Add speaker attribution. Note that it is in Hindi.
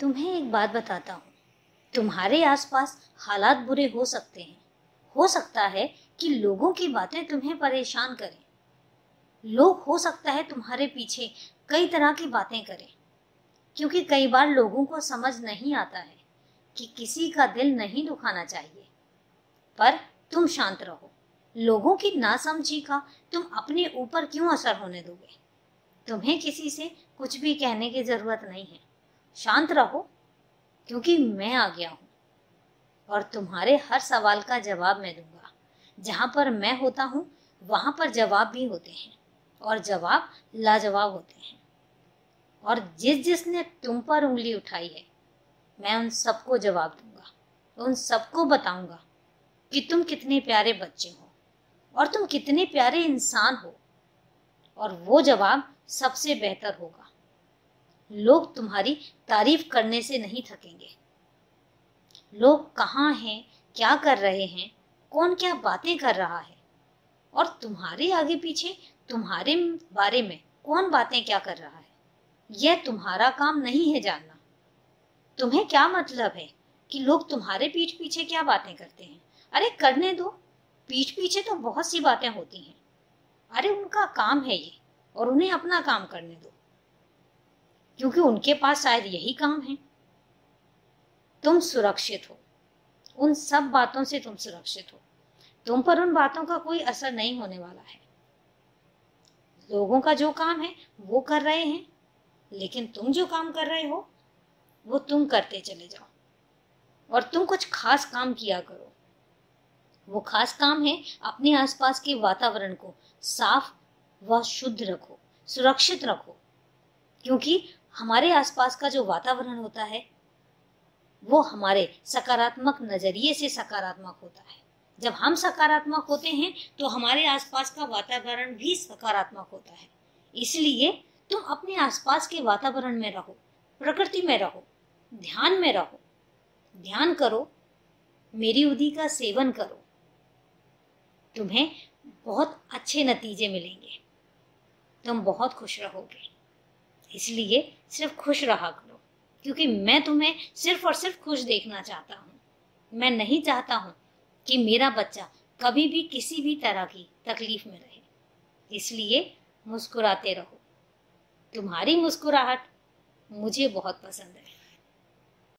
Speaker 1: तुम्हें एक बात बताता हूँ। तुम्हारे आसपास हालात बुरे हो सकते हैं। हो सकता है कि लोगों की बातें तुम्हें परेशान करें। लोग हो सकता है तुम्हारे पीछे कई तरह की बातें करें, क्योंकि कई बार लोगों को समझ नहीं आता है कि किसी का दिल नहीं दुखाना चाहिए। पर तुम शांत रहो। लोगों की नासमझी का तुम अपने ऊपर क्यों असर होने दोगे? तुम्हें किसी से कुछ भी कहने की ज़रूरत नहीं है। शांत रहो, क्योंकि मैं आ गया हूँ। और तुम्हारे हर सवाल का जवाब मैं दूँगा। जहाँ पर मैं होता हूँ, वहाँ पर जवाब भी होते हैं, और जवाब लाजवाब होते हैं। और जिस जिसने तुम पर उंगली उठाई है, मैं उन सबको जवाब दूँगा, उन सबको बताऊँगा कि तुम कितने प्यारे बच्चे हो, और तुम कितने प्यारे इंसान हो, और वो जवाब सबसे बेहतर होगा। लोग तुम्हारी तारीफ़ करने से नहीं थकेंगे। लोग कहाँ हैं, क्या कर रहे हैं, कौन क्या बातें कर रहा है? और तुम्हारे आगे पीछे, तुम्हारे बारे में कौन बातें क्या कर रहा है? यह तुम्हारा काम नहीं है जानना। तुम्हें क्या मतलब है कि लोग तुम्हारे पीठ पीछे क्या बातें करते हैं? अरे, करने दो। पीठ पीछे तो बहुत सी बातें होती हैं। अरे, उनका काम है ये, और उन्हें अपना काम करने दो। क्योंकि उनके पास शायद यही काम है। तुम सुरक्षित हो। उन सब बातों से तुम सुरक्षित हो। तुम पर उन बातों का कोई असर नहीं होने वाला है। लोगों का जो काम है, वो कर रहे हैं। लेकिन तुम जो काम कर रहे हो, वो तुम करते चले जाओ। और तुम कुछ खास काम किया करो। वो खास काम है अपने आसपास के वातावरण को साफ़ व शुद्ध रखो, सुरक्षित रखो। क्योंकि हमारे आसपास का जो वातावरण होता है, वो हमारे सकारात्मक नज़रिए से सकारात्मक होता है। जब हम सकारात्मक होते हैं तो हमारे आसपास का वातावरण भी सकारात्मक होता है। इसलिए तुम अपने आसपास के वातावरण में रहो, प्रकृति में रहो, ध्यान में रहो, ध्यान करो, मेरी उदी का सेवन करो। तुम्हें बहुत अच्छे नतीजे मिलेंगे। तुम बहुत खुश रहोगे। इसलिए सिर्फ़ खुश रहा करो, क्योंकि मैं तुम्हें सिर्फ़ और सिर्फ़ खुश देखना चाहता हूँ। मैं नहीं चाहता हूँ कि मेरा बच्चा कभी भी किसी भी तरह की तकलीफ़ में रहे। इसलिए मुस्कुराते रहो। तुम्हारी मुस्कुराहट मुझे बहुत पसंद है।